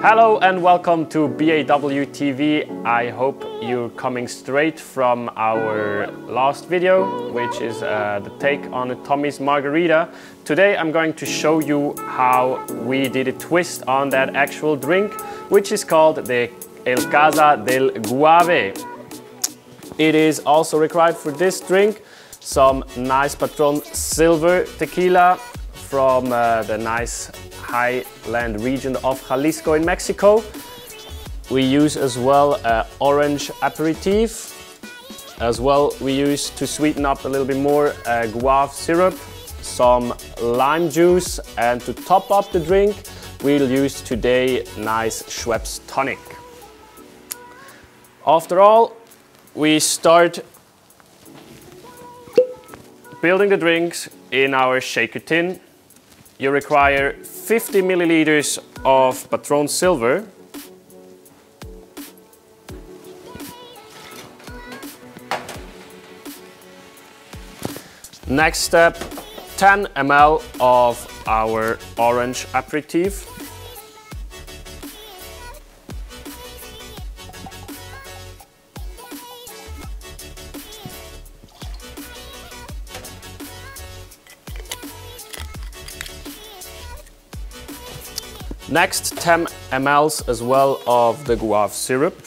Hello and welcome to BAW TV. I hope you're coming straight from our last video, which is uh, the take on Tommy's Margarita. Today I'm going to show you how we did a twist on that actual drink, which is called the El Casa del Guave. It is also required for this drink some nice Patron Silver tequila from uh, the nice highland region of Jalisco in Mexico. We use as well uh, orange aperitif. As well, we use to sweeten up a little bit more uh, guave syrup, some lime juice, and to top up the drink, we'll use today nice Schweppes tonic. After all, we start building the drinks in our shaker tin. You require 50 milliliters of Patron Silver. Next step, 10 ml of our orange aperitif. Next 10 ml as well of the guave syrup.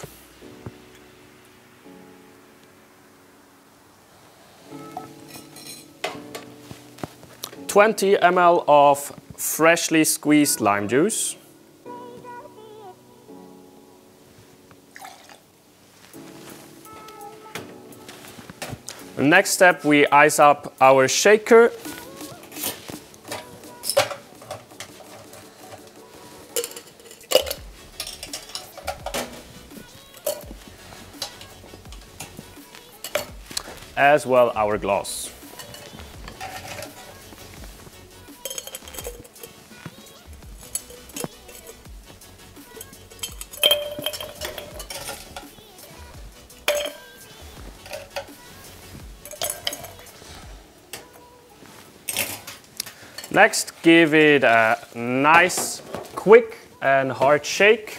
Twenty ml of freshly squeezed lime juice. Next step, we ice up our shaker as well our gloss. Next, give it a nice, quick and hard shake.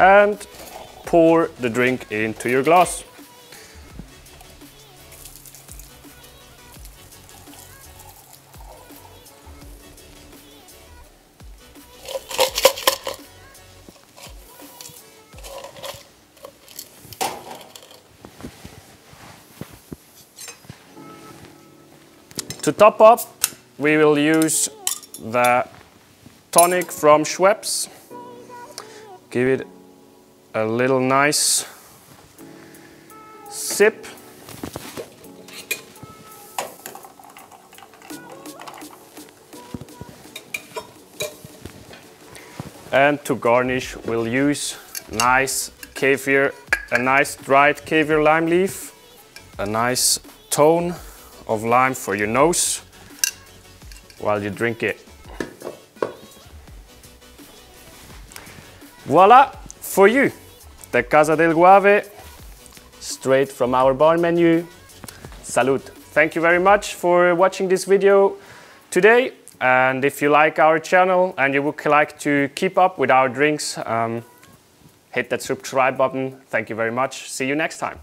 And pour the drink into your glass. To top up, we will use the tonic from Schweppes. Give it a little nice sip. And to garnish, we'll use nice kaffir, a nice dried kaffir lime leaf, a nice tone of lime for your nose while you drink it. Voila! For you. The Casa del Guave, straight from our bar menu. Salud. Thank you very much for watching this video today. And if you like our channel and you would like to keep up with our drinks, um, hit that subscribe button. Thank you very much. See you next time.